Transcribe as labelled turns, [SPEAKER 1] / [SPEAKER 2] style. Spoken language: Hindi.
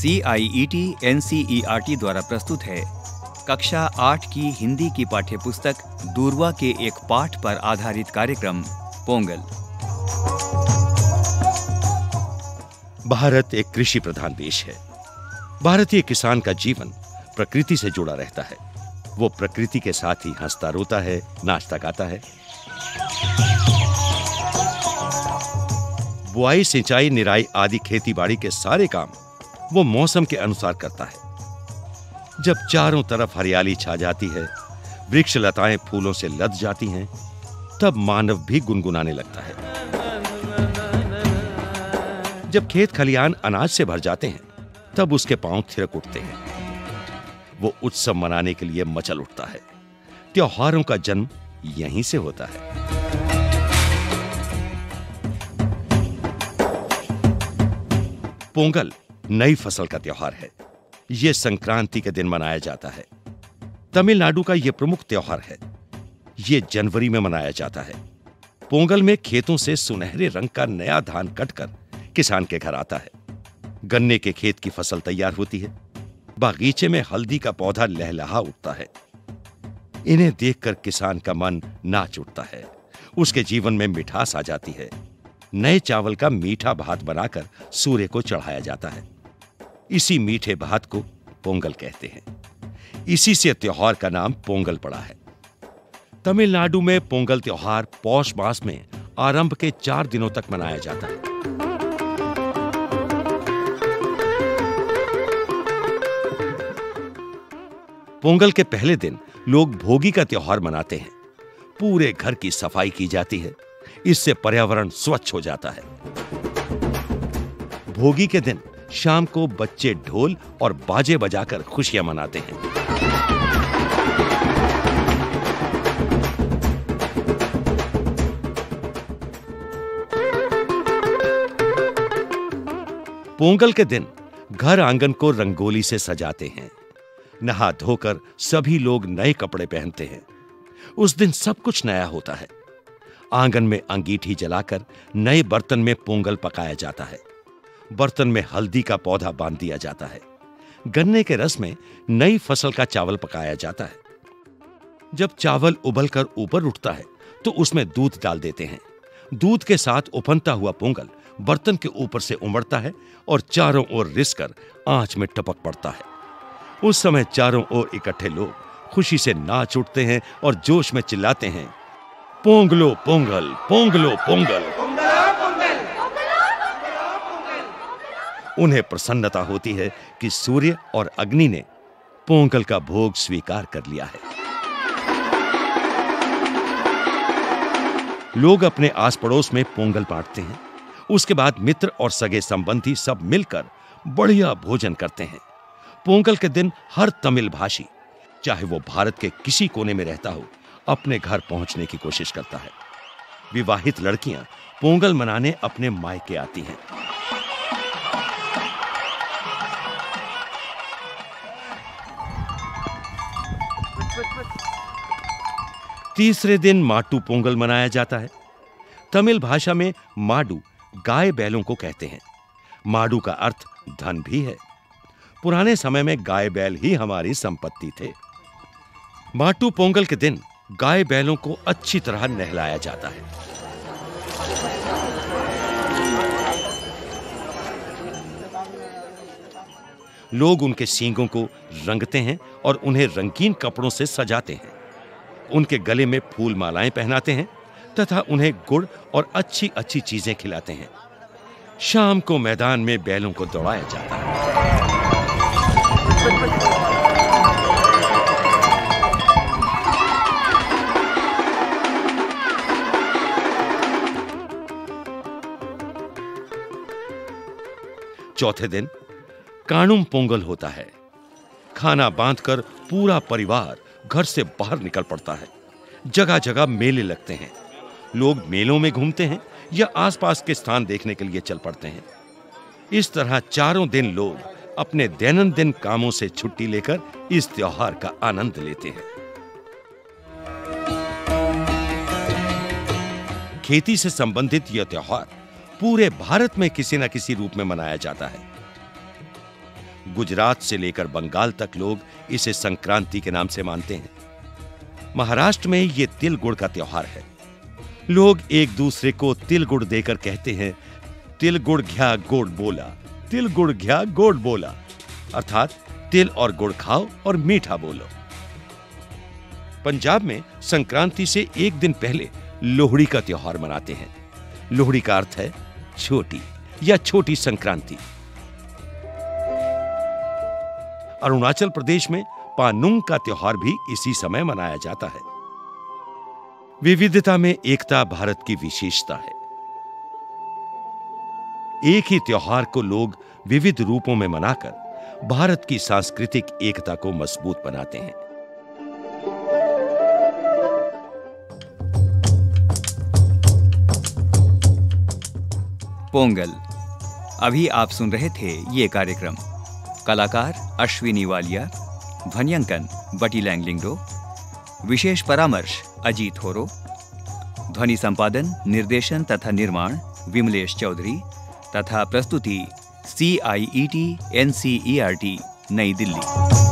[SPEAKER 1] C I E T N C E R T द्वारा प्रस्तुत है। कक्षा आठ की हिंदी की पाठ्य पुस्तक दूरवा के एक पाठ पर आधारित कार्यक्रम, पोंगल।
[SPEAKER 2] भारत एक कृषि प्रधान देश है। भारतीय किसान का जीवन प्रकृति से जुड़ा रहता है। वो प्रकृति के साथ ही हंसता, रोता है, नाचता, गाता है। बुआई, सिंचाई, निराई आदि खेती बाड़ी के सारे काम वो मौसम के अनुसार करता है। जब चारों तरफ़ हरियाली छा जाती है, वृक्ष लताएँ फूलों से लद जाती हैं, तब मानव भी गुनगुनाने लगता है। जब खेत खलियान अनाज से भर जाते हैं, तब उसके पाँव थिरक उठते हैं। वो उत्सव मनाने के लिए मचल उठता है। त्योहारों का जन्म यहीं से होता है। पोंगल नई फ़सल का त्योहार है। यह संक्रांति के दिन मनाया जाता है। तमिलनाडु का यह प्रमुख त्योहार है। यह जनवरी में मनाया जाता है। पोंगल में खेतों से सुनहरे रंग का नया धान कटकर किसान के घर आता है। गन्ने के खेत की फ़सल तैयार होती है। बागीचे में हल्दी का पौधा लहलहा उठता है। इन्हें देखकर किसान का मन नाच उठता है। उसके जीवन में मिठास आ जाती है। नए चावल का मीठा भात बनाकर सूर्य को चढ़ाया जाता है। इसी मीठे भात को पोंगल कहते हैं। इसी से त्योहार का नाम पोंगल पड़ा है। तमिलनाडु में पोंगल त्योहार पौष मास में आरंभ के चार दिनों तक मनाया जाता है। पोंगल के पहले दिन लोग भोगी का त्योहार मनाते हैं। पूरे घर की सफ़ाई की जाती है। इससे पर्यावरण स्वच्छ हो जाता है। भोगी के दिन शाम को बच्चे ढोल और बाजे बजाकर खुशियाँ मनाते हैं। पोंगल के दिन घर आँगन को रंगोली से सजाते हैं। नहा धोकर सभी लोग नए कपड़े पहनते हैं। उस दिन सब कुछ नया होता है। आँगन में अंगीठी जलाकर नए बर्तन में पोंगल पकाया जाता है। बर्तन में हल्दी का पौधा बाँध दिया जाता है। गन्ने के रस में नई फ़सल का चावल पकाया जाता है। जब चावल उबलकर ऊपर उठता है तो उसमें दूध डाल देते हैं। दूध के साथ उफनता हुआ पोंगल बर्तन के ऊपर से उमड़ता है और चारों ओर रिसकर आँच में टपक पड़ता है। उस समय चारों ओर इकट्ठे लोग खुशी से नाच उठते हैं और जोश में चिल्लाते हैं पोंगलो पोंगल पोंगलो पोंगल, पोंगल उन्हें प्रसन्नता होती है कि सूर्य और अग्नि ने पोंगल का भोग स्वीकार कर लिया है। लोग अपने आस पड़ोस में पोंगल बांटते हैं। उसके बाद मित्र और सगे संबंधी सब मिलकर बढ़िया भोजन करते हैं। पोंगल के दिन हर तमिल भाषी, चाहे वो भारत के किसी कोने में रहता हो, अपने घर पहुँचने की कोशिश करता है। विवाहित लड़कियाँ पोंगल मनाने अपने मायके आती हैं। तीसरे दिन माटू पोंगल मनाया जाता है। तमिल भाषा में माडू गाय बैलों को कहते हैं। माडू का अर्थ धन भी है। पुराने समय में गाय बैल ही हमारी संपत्ति थे। माटू पोंगल के दिन गाय बैलों को अच्छी तरह नहलाया जाता है। लोग उनके सींगों को रंगते हैं और उन्हें रंगीन कपड़ों से सजाते हैं। उनके गले में फूल मालाएँ पहनाते हैं तथा उन्हें गुड़ और अच्छी अच्छी चीज़ें खिलाते हैं। शाम को मैदान में बैलों को दौड़ाया जाता है। चौथे दिन काणुम पोंगल होता है। खाना बांधकर पूरा परिवार घर से बाहर निकल पड़ता है। जगह जगह मेले लगते हैं। लोग मेलों में घूमते हैं या आसपास के स्थान देखने के लिए चल पड़ते हैं। इस तरह चारों दिन लोग अपने दैनंदिन कामों से छुट्टी लेकर इस त्योहार का आनंद लेते हैं। खेती से संबंधित यह त्योहार पूरे भारत में किसी न किसी रूप में मनाया जाता है। गुजरात से लेकर बंगाल तक लोग इसे संक्रांति के नाम से मानते हैं। महाराष्ट्र में यह तिल गुड़ का त्योहार है। लोग एक दूसरे को तिल गुड़ देकर कहते हैं तिल गुड़ घ्या गोड़ बोला तिल गुड़ घ्या गोड़ बोला। अर्थात, तिल और गुड़ खाओ और मीठा बोलो। पंजाब में संक्रांति से एक दिन पहले लोहड़ी का त्योहार मनाते हैं। लोहड़ी का अर्थ है छोटी या छोटी संक्रांति। अरुणाचल प्रदेश में पानुंग का त्योहार भी इसी समय मनाया जाता है। विविधता में एकता भारत की विशेषता है। एक ही त्योहार को लोग विविध रूपों में मनाकर भारत की सांस्कृतिक एकता को मज़बूत बनाते हैं।
[SPEAKER 1] पोंगल, अभी आप सुन रहे थे ये कार्यक्रम। कलाकार अश्विनी वालिया, ध्वनियांकन बटी लैंगलिंगडो, विशेष परामर्श अजीत होरो, ध्वनि संपादन, निर्देशन तथा निर्माण विमलेश चौधरी तथा प्रस्तुति C I E T N C E R T नई दिल्ली।